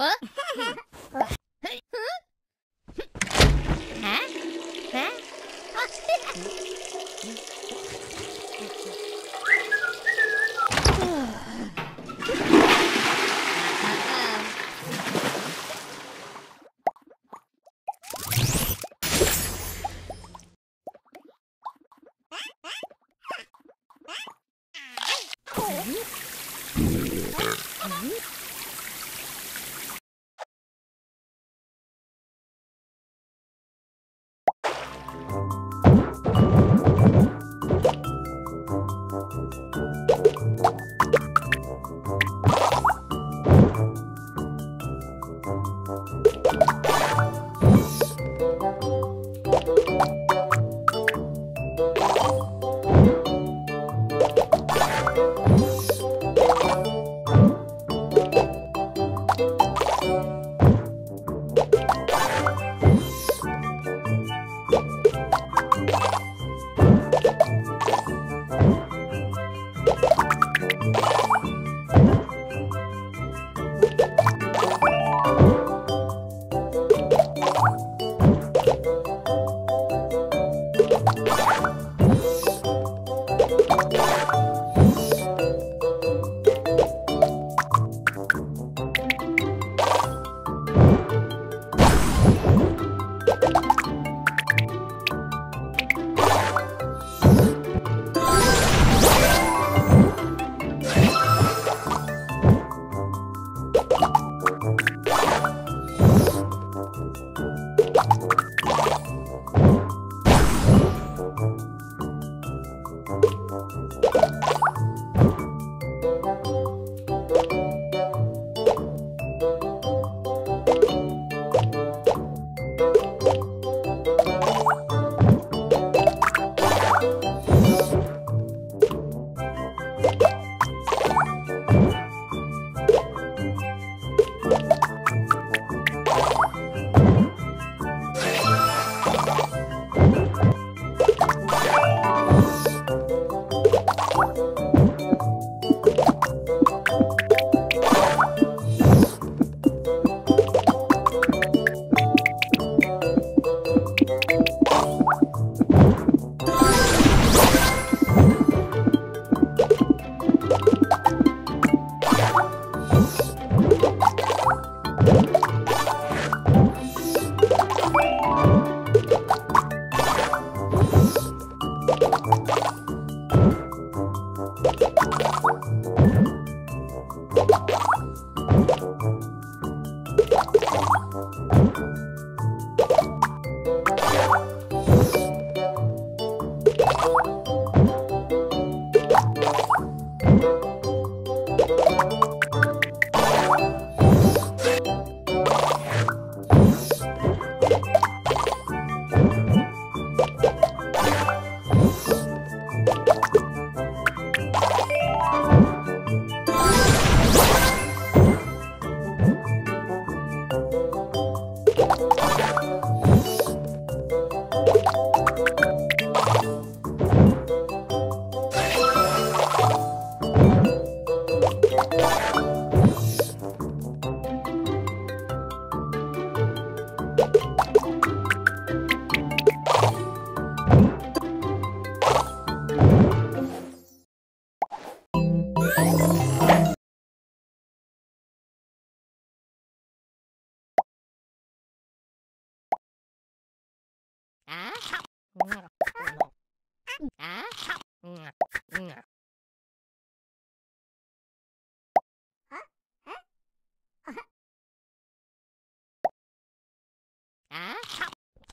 Huh? Huh? Huh? Mm-hmm.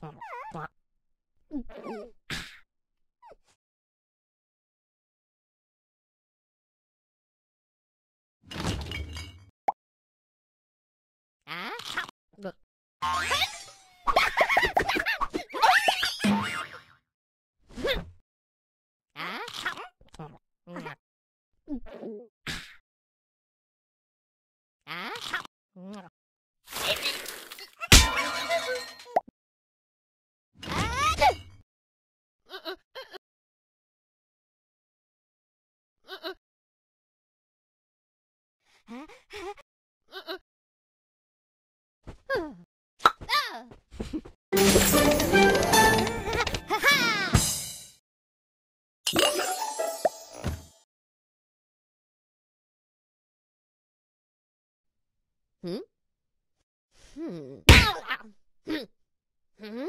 Ah, ha. Hmm? Hmm. Hmm?